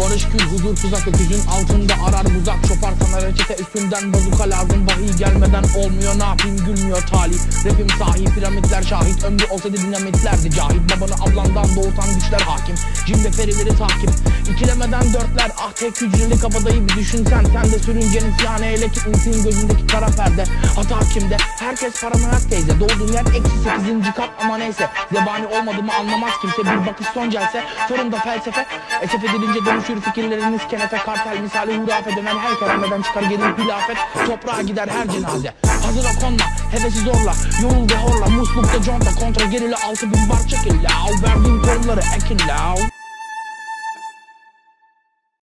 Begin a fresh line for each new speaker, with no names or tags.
Barış kül huzur tuzak öküzün altında arar buzak. Çopar sana reçete üstünden bazuka lazım. Vahiy gelmeden olmuyor ne yapayım? Gülmüyor talih. Rapim sahi piramitler şahit. Ömrü olsaydı dinamitlerdi cahit. Babanı ablandan doğutan güçler hakim. Cimde perileri takip. İkilemeden dörtler ah tek hücreli kabadayı bir düşünsen. Sen de sürüngenin siyahane ele kitlisin gözündeki kara perde Hata kimde? Herkes paranoyak teyze. Doğduğun yer eksi sekizinci kat ama neyse. Zebani olmadığımı anlamaz kimse. Bir bakış son celse Fırında felsefe. Esef edilince dönüşür fikirleriniz kenefe Kartel misali hurafe dönen her kerameden çıkar gelir hilafet. Toprağa gider her cenaze. Hazıra konma hevesi zorla. Yorul ve horla. Muslukta conta kontra gerili altı bin bar çekil Al verdiğim konuları ekin lao